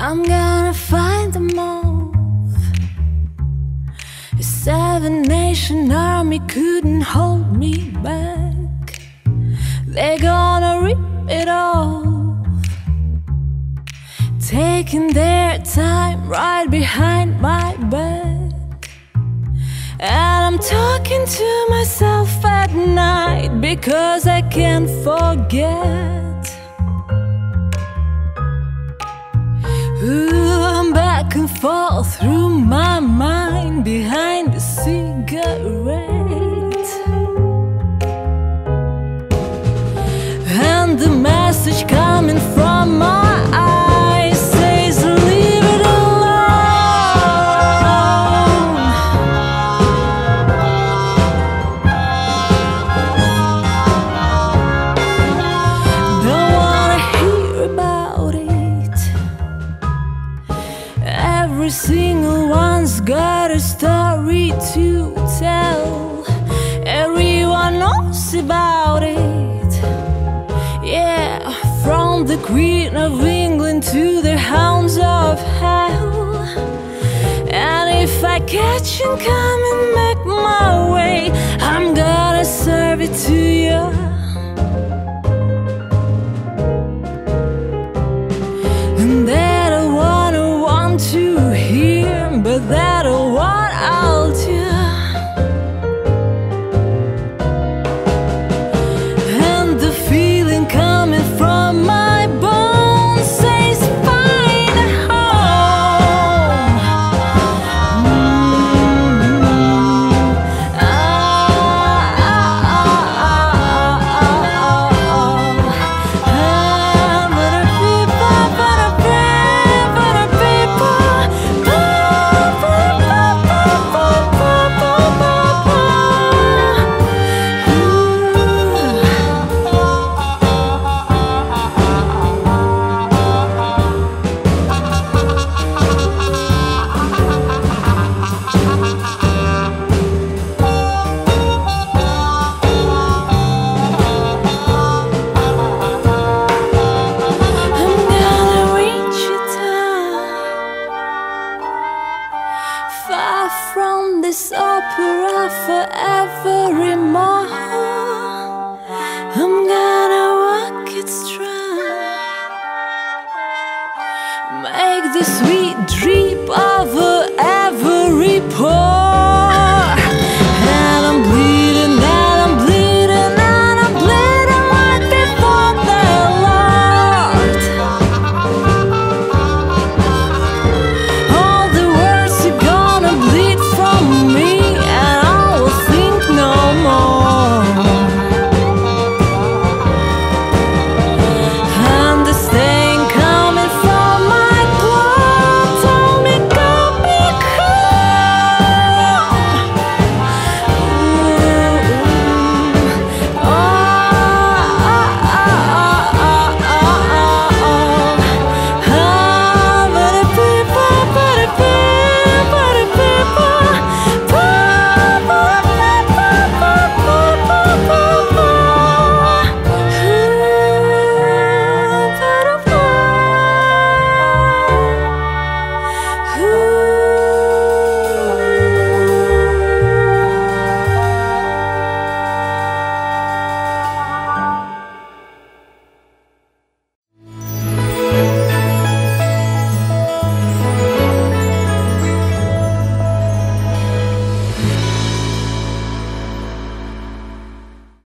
I'm gonna find them all. A seven nation army couldn't hold me back. They're gonna rip it all. Taking their time right behind my back. And I'm talking to myself at night because I can't forget. Ooh, back and forth through my mind behind the cigarette. And the message coming story to tell. Everyone knows about it. Yeah, from the Queen of England to the hounds of hell. And if I catch him coming back my way, this opera forever in my heart. I'm gonna walk it strong, make this.